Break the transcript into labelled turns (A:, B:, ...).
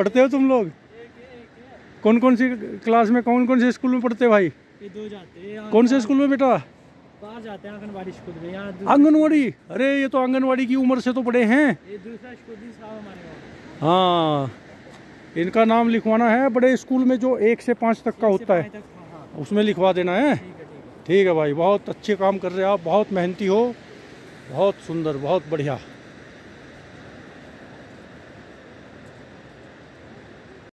A: पढ़ते हो तुम लोग? कौन कौन सी क्लास में कौन कौन से स्कूल में पढ़ते हो भाई?
B: ये दो जाते हैं
A: कौन से स्कूल में बेटा?
B: बाहर जाते हैं आंगनवाड़ी स्कूल में यहाँ
A: आंगनवाड़ी? अरे ये तो आंगनवाड़ी की उम्र से तो बड़े हैं।
B: ये दूसरा स्कूल हमारे
A: हाँ इनका नाम लिखवाना है बड़े स्कूल में जो एक से पाँच तक का होता है।
B: हाँ, हाँ
A: उसमें लिखवा देना है।
B: ठीक है है।
A: ठीक है भाई बहुत अच्छे काम कर रहे हो आप बहुत मेहनती हो बहुत सुंदर बहुत बढ़िया।